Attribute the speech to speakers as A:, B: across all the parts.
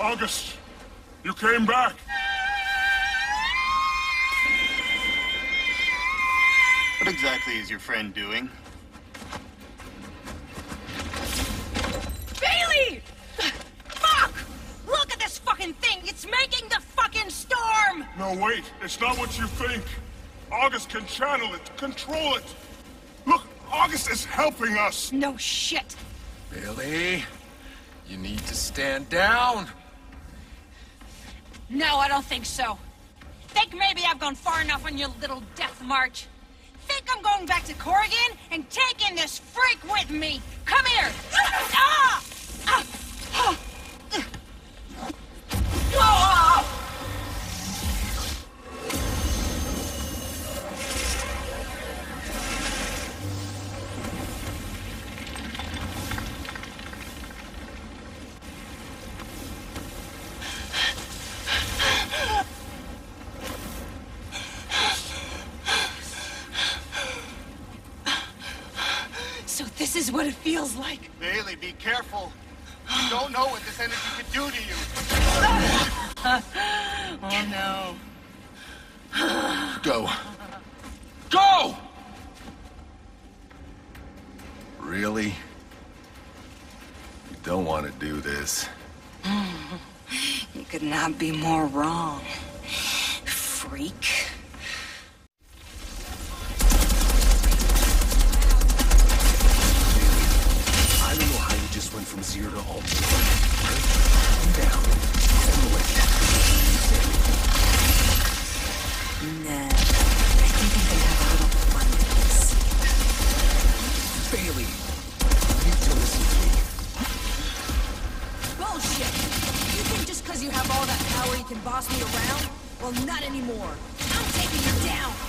A: August, you came back.
B: What exactly is your friend doing?
C: Bailey! Fuck! Look at this fucking thing! It's making the fucking storm!
A: No, wait. It's not what you think. August can channel it, control it. Look, August is helping us.
C: No shit.
D: Billy, you need to stand down.
C: No, I don't think so. Think maybe I've gone far enough on your little death march? Think I'm going back to Corrigan and taking this freak with me? Come here! Ah! This is what it feels like.
B: Bailey, be careful. You don't know what this energy could do to you.
C: Oh no.
D: Go. Go! Really? You don't want to do this.
C: You could not be more wrong. Freak.
E: Bullshit! You think just because you have all that power you can boss me around? Well, not anymore. I'm taking you down!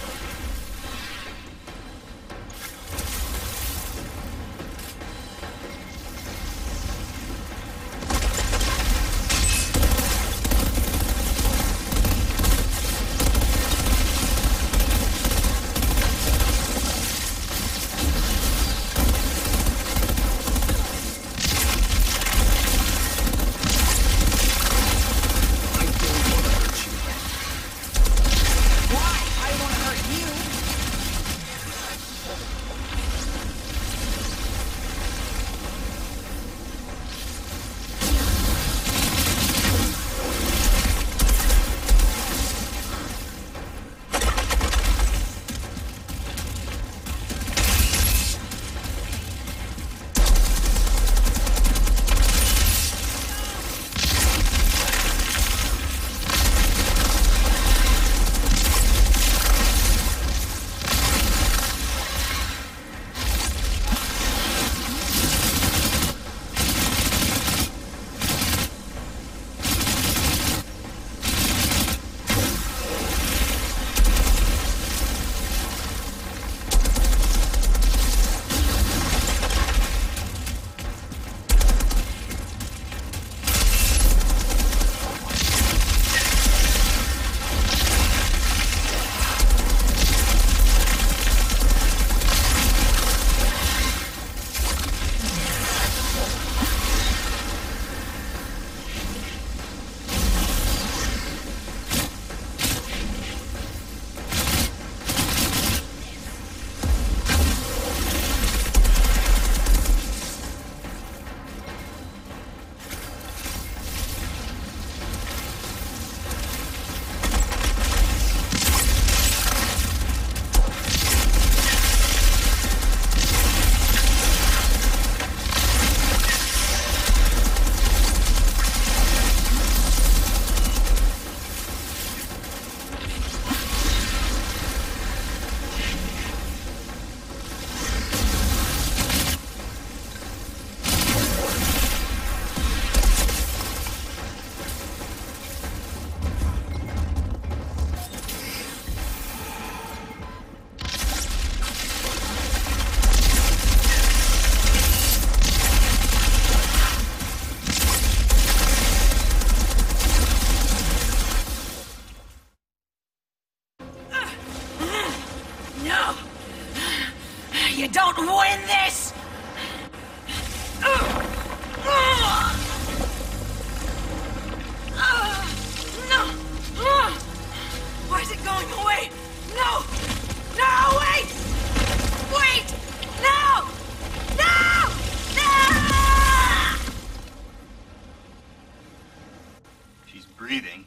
B: Breathing,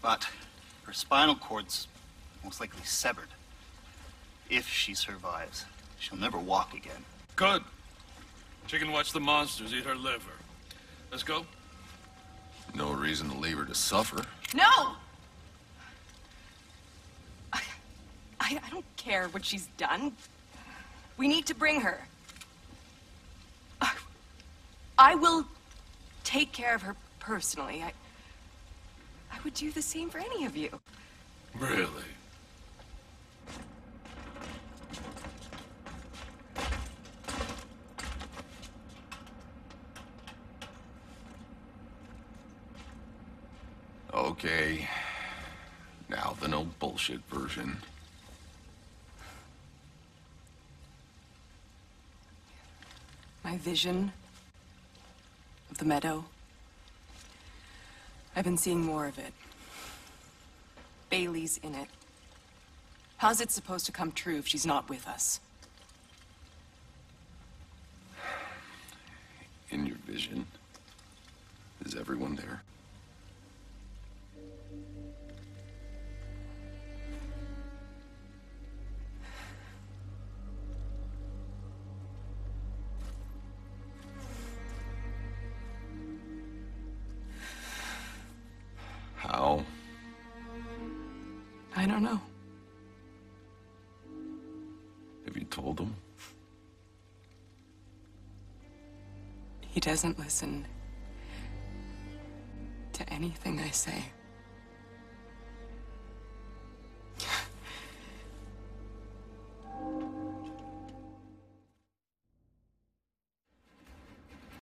B: but her spinal cord's most likely severed. If she survives, she'll never walk again.
F: Good. She can watch the monsters eat her liver. Let's go.
D: No reason to leave her to suffer.
G: No! I, I, I don't care what she's done. We need to bring her. I, I will take care of her personally. I, I would do the same for any of you.
F: Really?
D: Okay. Now the no bullshit version.
G: My vision of the meadow. I've been seeing more of it. Bailey's in it. How's it supposed to come true if she's not with us?
D: In your vision. Is everyone there?
G: I don't know.
D: Have you told him?
G: He doesn't listen to anything I say.